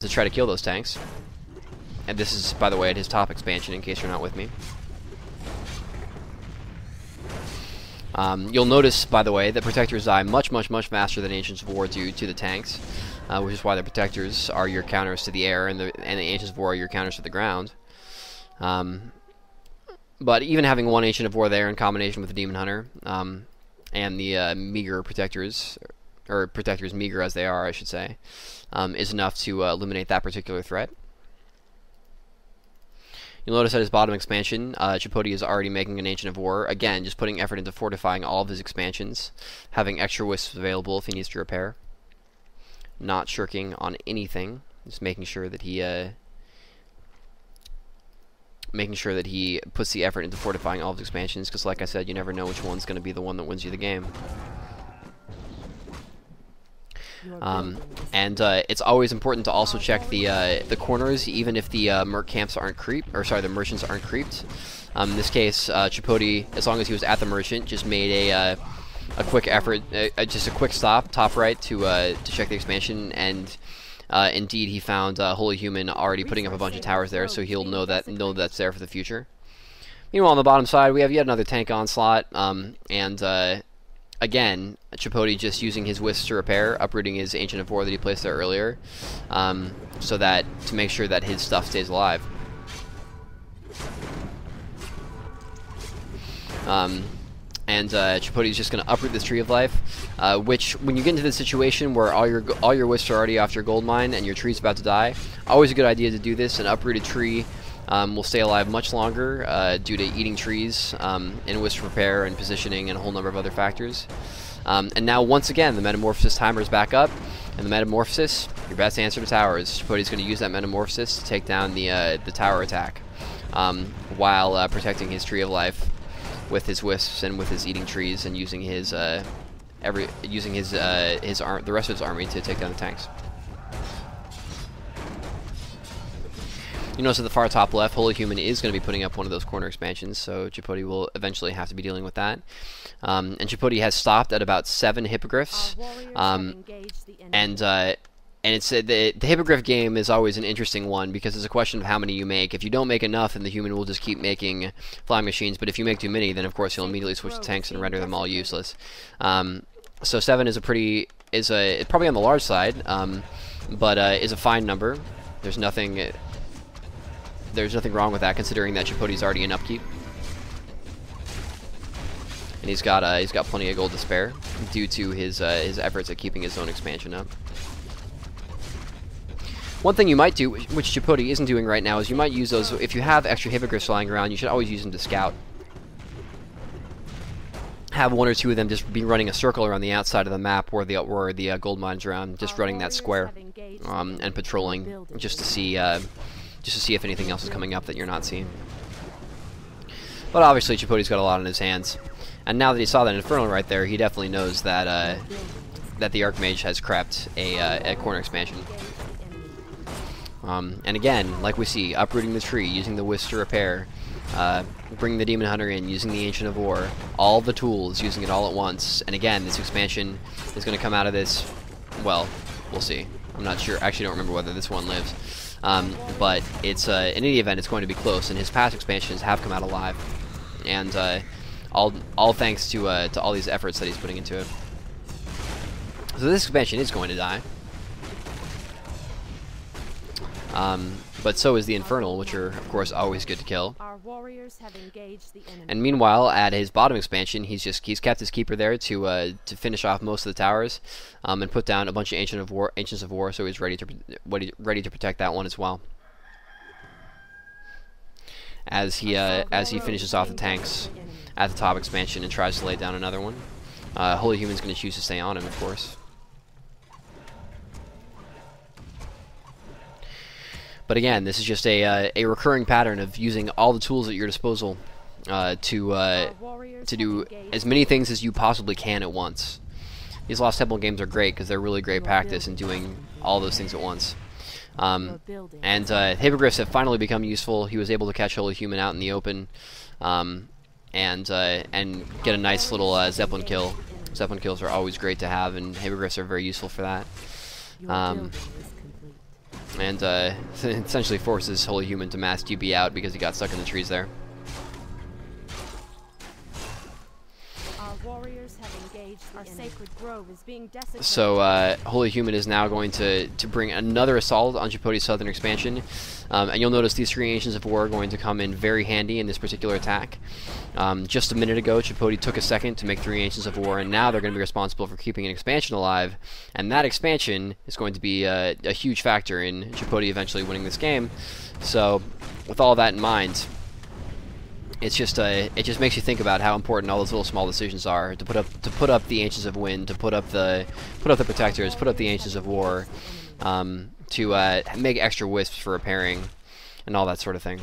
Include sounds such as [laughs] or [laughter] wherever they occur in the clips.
to try to kill those tanks. And this is, by the way, at his top expansion, in case you're not with me. Um, you'll notice, by the way, that Protectors die much, much, much faster than Ancients of War do to the tanks, uh, which is why the Protectors are your counters to the air, and the, and the Ancients of War are your counters to the ground. Um, but even having one Ancient of War there in combination with the Demon Hunter, um, and the uh, meager Protectors, or Protectors meager as they are, I should say, um, is enough to uh, eliminate that particular threat. You'll notice at his bottom expansion, uh, is already making an Ancient of War. Again, just putting effort into fortifying all of his expansions, having extra wisps available if he needs to repair. Not shirking on anything, just making sure that he, uh, making sure that he puts the effort into fortifying all of his expansions, because like I said, you never know which one's going to be the one that wins you the game. Um, and uh, it's always important to also check the uh, the corners, even if the uh, merc camps aren't creeped, or sorry, the merchants aren't creeped. Um, in this case, uh, as long as he was at the merchant, just made a uh, a quick effort, uh, just a quick stop, top right, to to check the expansion, and indeed he found Holy Human already putting up a bunch of towers there, so he'll know that know that's there for the future. Meanwhile, on the bottom side, we have yet another tank onslaught, um, and again, Chipoti just using his wisps to repair, uprooting his Ancient of War that he placed there earlier, um, so that to make sure that his stuff stays alive. Um, and uh, is just going to uproot this Tree of Life, uh, which, when you get into the situation where all your all your wisps are already off your gold mine and your tree's about to die, always a good idea to do this. An uprooted tree um, will stay alive much longer uh, due to eating trees um, and wisp repair and positioning and a whole number of other factors. Um, and now, once again, the Metamorphosis timer is back up, and the Metamorphosis, your best answer to towers. Chipoti's going to use that Metamorphosis to take down the uh, the tower attack, um, while uh, protecting his Tree of Life with his wisps and with his eating trees, and using his uh, every using his uh, his arm the rest of his army to take down the tanks. You notice at the far top left, Holy Human is going to be putting up one of those corner expansions, so Chipoti will eventually have to be dealing with that. Um, and Chipoti has stopped at about seven hippogriffs, um, and uh, and it's uh, the the hippogriff game is always an interesting one because it's a question of how many you make. If you don't make enough, then the human will just keep making flying machines. But if you make too many, then of course you'll immediately switch to tanks and render them all useless. Um, so seven is a pretty is a probably on the large side, um, but uh, is a fine number. There's nothing there's nothing wrong with that, considering that Chipoti's already in upkeep. And he's got uh, he's got plenty of gold to spare due to his uh, his efforts at keeping his own expansion up. One thing you might do, which Chipoti isn't doing right now, is you might use those, if you have extra hippogriffs flying around, you should always use them to scout. Have one or two of them just be running a circle around the outside of the map where the where the uh, gold mines around, just running that square um, and patrolling, just to see uh, just to see if anything else is coming up that you're not seeing. But obviously Chipoti's got a lot on his hands. And now that he saw that Infernal right there, he definitely knows that uh, that the Archmage has crept a, uh, a corner expansion. Um, and again, like we see, uprooting the tree, using the Wisp to repair, uh, bringing the Demon Hunter in, using the Ancient of War, all the tools, using it all at once. And again, this expansion is going to come out of this, well, we'll see. I'm not sure. I actually don't remember whether this one lives. Um, but it's uh, in any event, it's going to be close, and his past expansions have come out alive, and uh, all all thanks to uh, to all these efforts that he's putting into it. So this expansion is going to die. Um, but so is the Infernal, which are, of course, always good to kill. And meanwhile, at his bottom expansion, he's just he's kept his keeper there to uh, to finish off most of the towers, um, and put down a bunch of ancient of war, ancients of war, so he's ready to ready to protect that one as well. As he uh, as he finishes off the tanks at the top expansion and tries to lay down another one, uh, Holy Human's going to choose to stay on him, of course. But again, this is just a, uh, a recurring pattern of using all the tools at your disposal uh, to uh, to do as many things as you possibly can at once. These Lost Temple games are great because they're really great practice in doing all those things at once. Um, and uh, Hippogriffs have finally become useful. He was able to catch Holy Human out in the open um, and uh, and get a nice little uh, Zeppelin kill. Zeppelin kills are always great to have, and Hippogriffs are very useful for that. Um, and uh, [laughs] essentially forces Holy Human to mass QB out because he got stuck in the trees there. So uh, Holy Human is now going to, to bring another assault on Chipoti's southern expansion. Um, and you'll notice these three Ancients of War are going to come in very handy in this particular attack. Um, just a minute ago, Chipoti took a second to make three Ancients of War, and now they're going to be responsible for keeping an expansion alive. And that expansion is going to be uh, a huge factor in Chipoti eventually winning this game. So, with all that in mind, it's just uh, it just makes you think about how important all those little small decisions are to put up to put up the Ancients of Wind, to put up the put up the Protectors, put up the Ancients of War, um, to uh, make extra wisps for repairing, and all that sort of thing.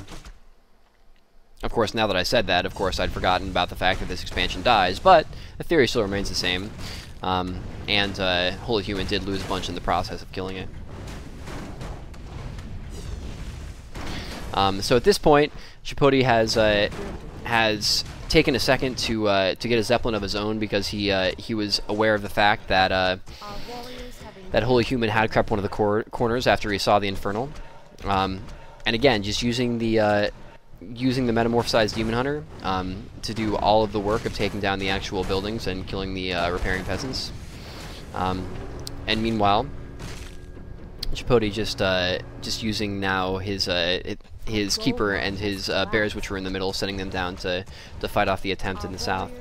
Of course, now that I said that, of course, I'd forgotten about the fact that this expansion dies, but the theory still remains the same. Um, and uh, Holy Human did lose a bunch in the process of killing it. Um, so at this point, Chipoti has uh, has taken a second to uh, to get a zeppelin of his own because he uh, he was aware of the fact that uh, that Holy Human had crept one of the cor corners after he saw the Infernal, um, and again just using the uh, using the metamorphosized Demon Hunter um, to do all of the work of taking down the actual buildings and killing the uh, repairing peasants. Um, and meanwhile, Chipoti just just using now his it, his keeper and his uh, bears, which were in the middle, sending them down to, to fight off the attempt in the south.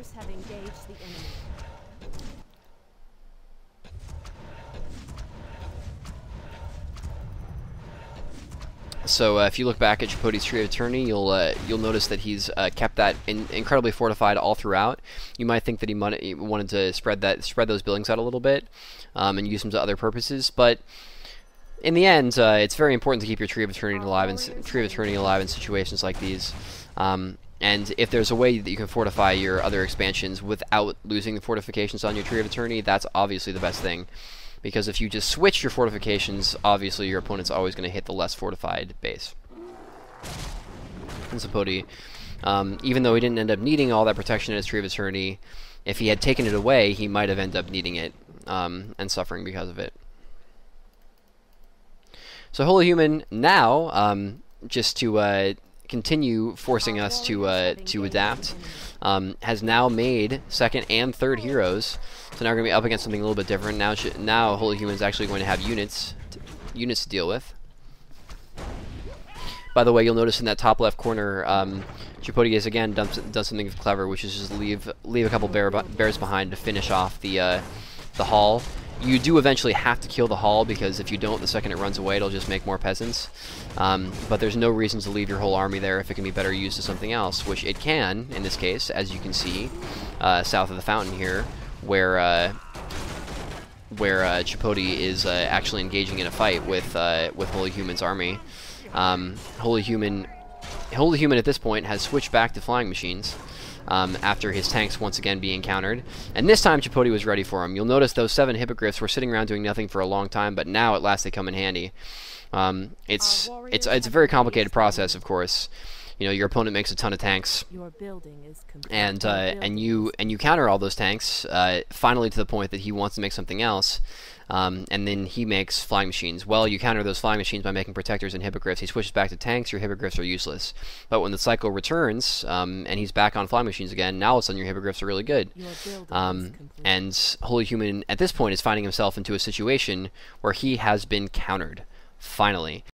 So uh, if you look back at Chipoti's Tree of Eternity, you'll uh, you'll notice that he's uh, kept that in incredibly fortified all throughout. You might think that he, wanted to spread that spread those buildings out a little bit um, and use them to other purposes, but in the end, uh, it's very important to keep your Tree of Eternity alive in Tree of Eternity alive in situations like these. Um, and if there's a way that you can fortify your other expansions without losing the fortifications on your Tree of Eternity, that's obviously the best thing. Because if you just switch your fortifications, obviously your opponent's always going to hit the less fortified base. And Chipoti, um, even though he didn't end up needing all that protection in his Tree of Eternity, if he had taken it away, he might have ended up needing it um, and suffering because of it. So Holy Human now, um, just to uh, continue forcing us to uh, to adapt, um, has now made second and third heroes. So now we're going to be up against something a little bit different. Now, now Holy Human is actually going to have units, to, units to deal with. By the way, you'll notice in that top left corner, um, Chipoti has again done, done something clever, which is just leave leave a couple bear, bears behind to finish off the uh, the hall you do eventually have to kill the hall because if you don't, the second it runs away, it'll just make more peasants. Um, but there's no reason to leave your whole army there if it can be better used to something else, which it can in this case, as you can see uh, south of the fountain here, where uh, where uh, Chipoti is uh, actually engaging in a fight with uh, with Holy Human's army. Um, Holy Human, Holy Human at this point has switched back to flying machines um, after his tanks once again be encountered. And this time Chipoti was ready for him. You'll notice those seven hippogriffs were sitting around doing nothing for a long time, but now at last they come in handy. Um, it's it's it's a very complicated process, of course. You know, your opponent makes a ton of tanks, and uh, and you and you counter all those tanks. Uh, finally, to the point that he wants to make something else. Um, and then he makes flying machines. Well, you counter those flying machines by making protectors and hippogriffs. He switches back to tanks, your hippogriffs are useless. But when the cycle returns, um, and he's back on flying machines again, now all of a sudden your hippogriffs are really good. Um, and Holy Human, at this point, is finding himself into a situation where he has been countered. Finally.